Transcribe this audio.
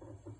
何?